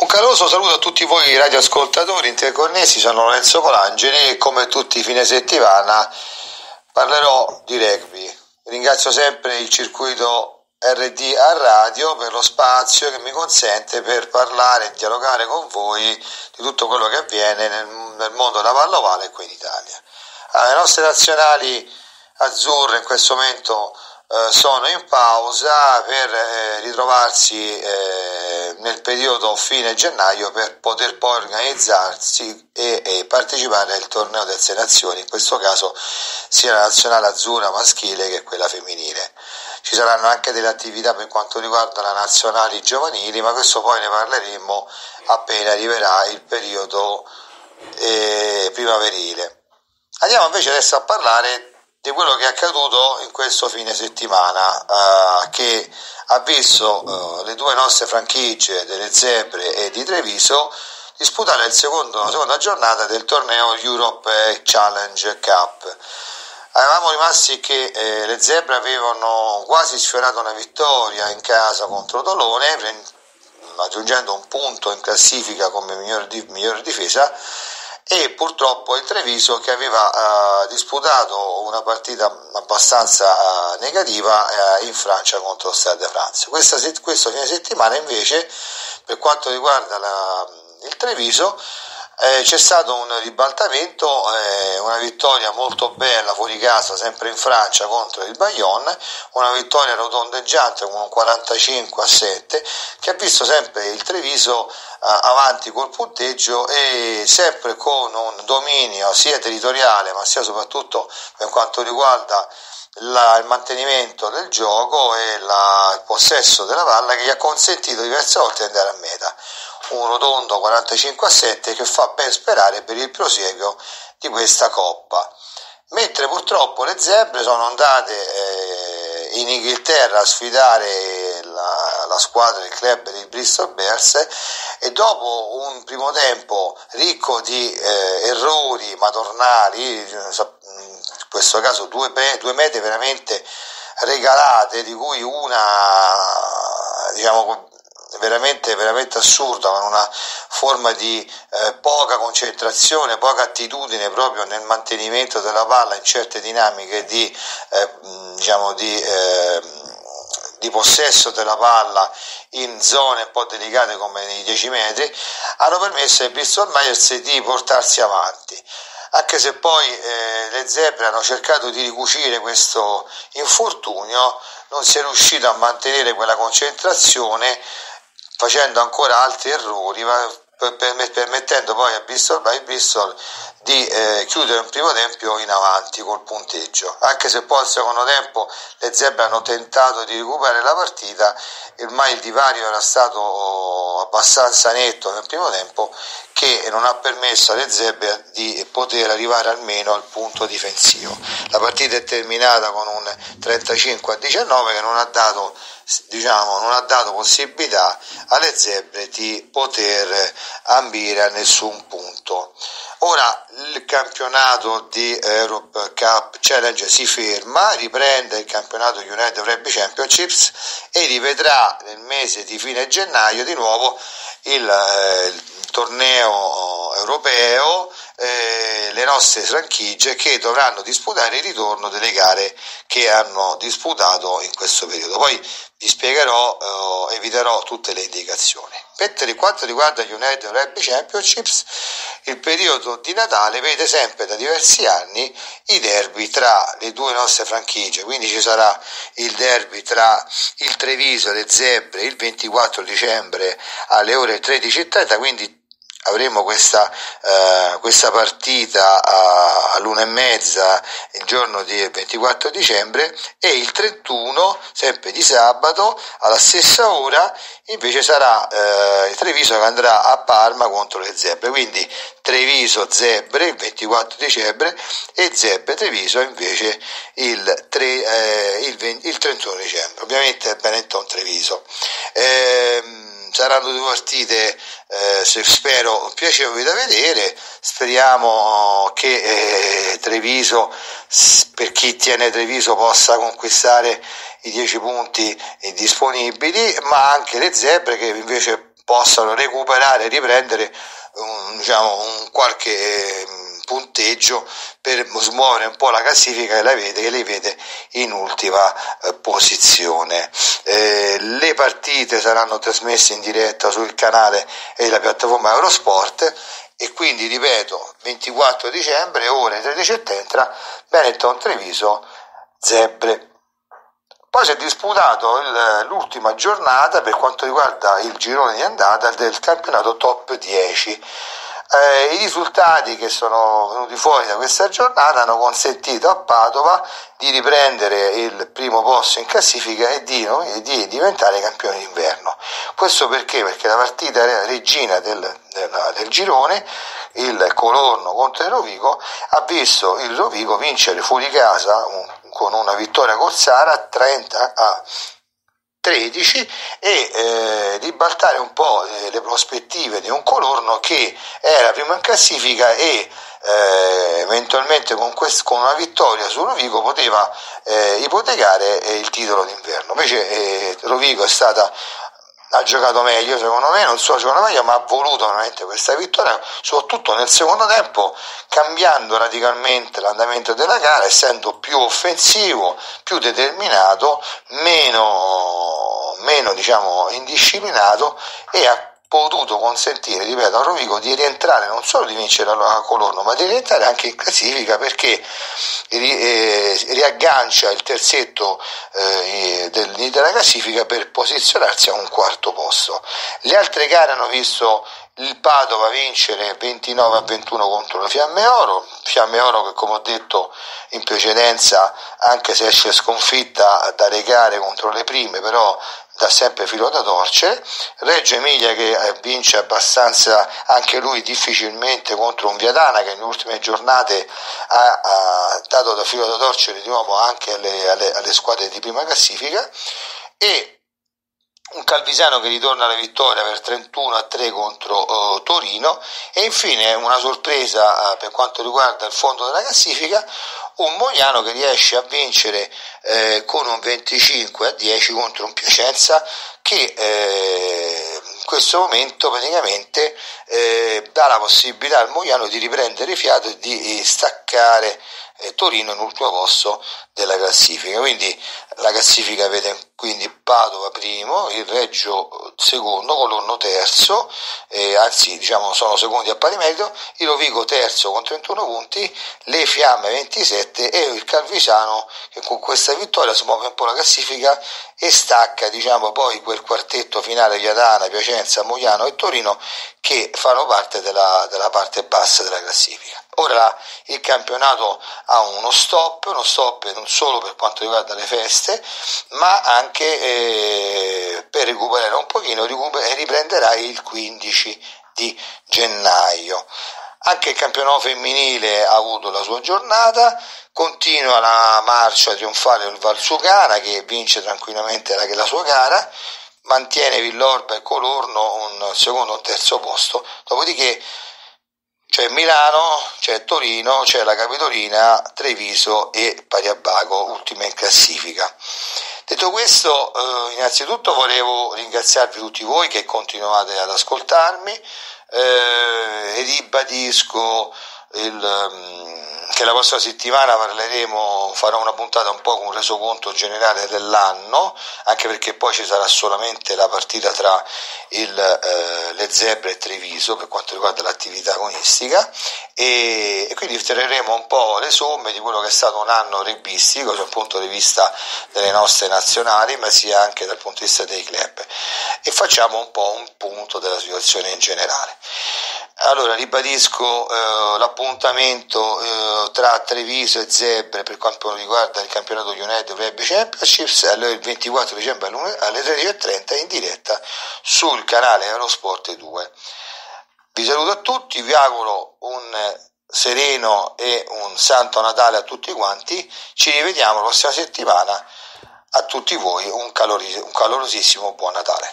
Un caloroso saluto a tutti voi radioascoltatori interconnessi, sono Lorenzo Colangeli e come tutti i fine settimana parlerò di rugby. Ringrazio sempre il circuito RD a radio per lo spazio che mi consente per parlare e dialogare con voi di tutto quello che avviene nel, nel mondo della pallovale e qui in Italia. Allora, le nostre nazionali azzurre in questo momento eh, sono in pausa per eh, ritrovarsi eh, nel periodo fine gennaio per poter poi organizzarsi e, e, partecipare al torneo delle sei nazioni, in questo caso sia la nazionale azzurra maschile che quella femminile. Ci saranno anche delle attività per quanto riguarda la nazionali giovanili, ma questo poi ne parleremo appena arriverà il periodo eh, primaverile. Andiamo invece adesso a parlare di quello che è accaduto in questo fine settimana uh, che ha visto uh, le due nostre franchigie delle Zebre e di Treviso disputare secondo, la seconda giornata del torneo Europe Challenge Cup. Avevamo rimasti che eh, le Zebre avevano quasi sfiorato una vittoria in casa contro Dolone, aggiungendo un punto in classifica come miglior, di, miglior difesa e purtroppo il Treviso che aveva uh, disputato una partita abbastanza uh, negativa uh, in Francia contro Stade de France. Questa, questo fine settimana invece per quanto riguarda la, il Treviso eh, c'è stato un ribaltamento, eh, una vittoria molto bella fuori casa, sempre in Francia contro il Bayonne, una vittoria rotondeggiante con un 45 a 7 che ha visto sempre il Treviso eh, avanti col punteggio e sempre con un dominio sia territoriale ma sia soprattutto per quanto riguarda la, il mantenimento del gioco e la, il possesso della palla che gli ha consentito diverse volte di andare a meta un rotondo 45 a 7 che fa ben sperare per il prosieguo di questa coppa. Mentre purtroppo le zebre sono andate eh, in Inghilterra a sfidare la, la squadra del club di Bristol Bears e dopo un primo tempo ricco di eh, errori madornali, in questo caso due, due mete veramente regalate, di cui una diciamo veramente, veramente assurda, con una forma di eh, poca concentrazione, poca attitudine proprio nel mantenimento della palla in certe dinamiche di, eh, diciamo di, eh, di possesso della palla in zone un po' delicate come nei 10 metri, hanno permesso ai Bristol Myers di portarsi avanti. Anche se poi eh, le zebre hanno cercato di ricucire questo infortunio, non si è riuscito a mantenere quella concentrazione facendo ancora altri errori, ma permettendo poi a Bristol, a Bristol di eh, chiudere un primo tempo in avanti col punteggio. Anche se poi al secondo tempo le zebre hanno tentato di recuperare la partita, ormai il divario era stato abbastanza netto nel primo tempo che non ha permesso alle zebre di poter arrivare almeno al punto difensivo. La partita è terminata con un 35 a 19 che non ha dato diciamo, non ha dato possibilità alle zebre di poter ambire a nessun punto. Ora il campionato di Europe Cup Challenge si ferma, riprende il campionato United Rugby Championships e rivedrà nel mese di fine gennaio di nuovo il, eh, il torneo europeo eh, le nostre franchigie che dovranno disputare il ritorno delle gare che hanno disputato in questo periodo. Poi vi spiegherò eh, darò tutte le indicazioni. Per quanto riguarda gli United Rugby Championships, il periodo di Natale vede sempre da diversi anni i derby tra le due nostre franchigie, quindi ci sarà il derby tra il Treviso e le Zebre il 24 dicembre alle ore 13.30, quindi avremo questa, eh, questa partita all'una e mezza il giorno del 24 dicembre e il 31, sempre di sabato, alla stessa ora, invece sarà eh, Treviso che andrà a Parma contro le Zebre. Quindi Treviso Zebre il 24 dicembre e Zebre Treviso invece il, 3, eh, il, 20, il 31 dicembre. Ovviamente Benetton Treviso. Eh, saranno due partite eh, spero piacevoli da vedere. Speriamo che eh, Treviso per chi tiene Treviso possa conquistare i 10 punti disponibili ma anche le zebre che invece possano recuperare e riprendere un, diciamo, un qualche punteggio per smuovere un po' la classifica che, la vede, che li vede in ultima eh, posizione. Eh, le partite saranno trasmesse in diretta sul canale e la piattaforma Eurosport e quindi ripeto 24 dicembre ore 13.30 Benetton Treviso Zebre poi si è disputato il, l'ultima giornata per quanto riguarda il girone di andata del campionato top 10. Eh, I risultati che sono venuti fuori da questa giornata hanno consentito a Padova di riprendere il primo posto in classifica e di, no, di diventare campione d'inverno. Questo perché? Perché la partita regina del, del, del girone il Colorno contro il Rovigo ha visto il Rovigo vincere fuori casa un con una vittoria corsara 30 a 13 e eh, ribaltare un po' eh, le prospettive di un Colorno che era primo in classifica e eh, eventualmente con, quest- con, una vittoria su Rovigo poteva eh, ipotecare eh, il titolo d'inverno. Invece eh, Rovigo è stata ha giocato meglio secondo me, non solo giocato meglio, ma ha voluto veramente questa vittoria, soprattutto nel secondo tempo, cambiando radicalmente l'andamento della gara, essendo più offensivo, più determinato, meno, meno diciamo, indisciplinato e potuto consentire, ripeto, a Rovigo di rientrare, non solo di vincere la Colorno, ma di rientrare anche in classifica perché eh, riaggancia il terzetto eh, della classifica per posizionarsi a un quarto posto. Le altre gare hanno visto il Padova vincere 29 a 21 contro la Fiamme Oro, Fiamme Oro che come ho detto in precedenza, anche se esce sconfitta dalle gare contro le prime, però dà sempre filo da torcere, Reggio Emilia che eh, vince abbastanza anche lui difficilmente contro un Viadana che nelle ultime giornate ha, ha dato da filo da torcere di nuovo anche alle, alle, alle squadre di prima classifica. E un Calvisano che ritorna alla vittoria per 31 a 3 contro uh, Torino. E infine una sorpresa uh, per quanto riguarda il fondo della classifica un Mogliano che riesce a vincere eh, con un 25 a 10 contro un Piacenza che eh, in questo momento praticamente eh, dà la possibilità al Mogliano di riprendere fiato e di staccare eh, Torino in ultimo posto della classifica. Quindi la classifica vede quindi Padova primo, il Reggio secondo, Colonno terzo, eh, anzi diciamo sono secondi a pari merito, il Rovigo terzo con 31 punti, le Fiamme 27 e il Calvisano che con questa vittoria si muove un po' la classifica e stacca diciamo poi quel quartetto finale di Adana, Piacenza, Mogliano e Torino che fanno parte della, della parte bassa della classifica. Ora il campionato ha uno stop, uno stop non solo per quanto riguarda le feste, ma anche eh, per recuperare un pochino, recuper- riprenderà il 15 di gennaio. Anche il campionato femminile ha avuto la sua giornata, continua la marcia trionfale del Valsucana che vince tranquillamente la, la sua gara, mantiene Villorba e Colorno un secondo o terzo posto, dopodiché c'è Milano, c'è Torino, c'è la Capitolina, Treviso e Pariabago, ultima in classifica. Detto questo, eh, innanzitutto volevo ringraziarvi tutti voi che continuate ad ascoltarmi eh, e ribadisco il, um, che la prossima settimana parleremo, farò una puntata un po' con un resoconto generale dell'anno, anche perché poi ci sarà solamente la partita tra il, eh, le zebre e Treviso per quanto riguarda l'attività agonistica e, e, quindi tireremo un po' le somme di quello che è stato un anno rugbistico dal punto di vista delle nostre nazionali, ma sia anche dal punto di vista dei club e facciamo un po' un punto della situazione in generale. Allora, ribadisco eh, l'appuntamento eh, tra Treviso e Zebre per quanto riguarda il campionato United Rugby Championships il 24 dicembre alle 13.30 in diretta sul canale Eurosport 2. Vi saluto a tutti, vi auguro un sereno e un santo Natale a tutti quanti, ci rivediamo la prossima settimana, a tutti voi un, calorosi- un calorosissimo buon Natale.